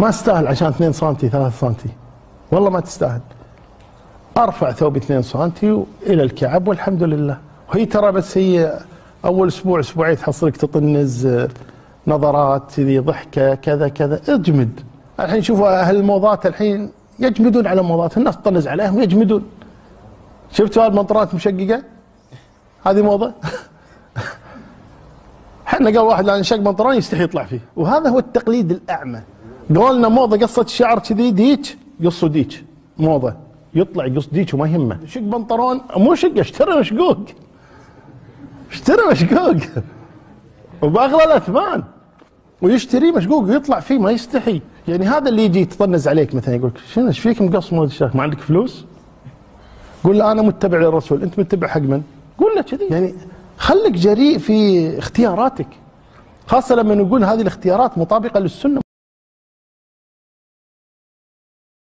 ما استاهل عشان 2 سم 3 سم والله ما تستاهل. أرفع ثوب 2 سم إلى الكعب والحمد لله. وهي ترى بس هي أول أسبوع أسبوعين تحصلك تطنز نظرات كذي ضحكة كذا كذا. اجمد. الحين شوفوا أهل الموضات الحين يجمدون على موضات الناس تطنز عليهم يجمدون. شفتوا المنطرات مشققة؟ هذه موضة؟ إحنا قال واحد لأن شق بنطلون يستحي يطلع فيه. وهذا هو التقليد الأعمى. قالوا لنا موضة قصة الشعر كذي ديك قصوا ديك. موضة. يطلع يقص ديك وما يهمه. شق بنطلون مو شق اشترى مشقوق. اشترى مشقوق. وبأغلى الأثمان. ويشتري مشقوق ويطلع فيه ما يستحي. يعني هذا اللي يجي يتطنز عليك مثلا يقول لك شنو إيش فيك مقص ما ما عندك فلوس؟ قول له أنا متبع للرسول. أنت متبع حق من؟ قول له كذي. يعني خليك جريء في اختياراتك. خاصة لما نقول هذه الاختيارات مطابقة للسنة.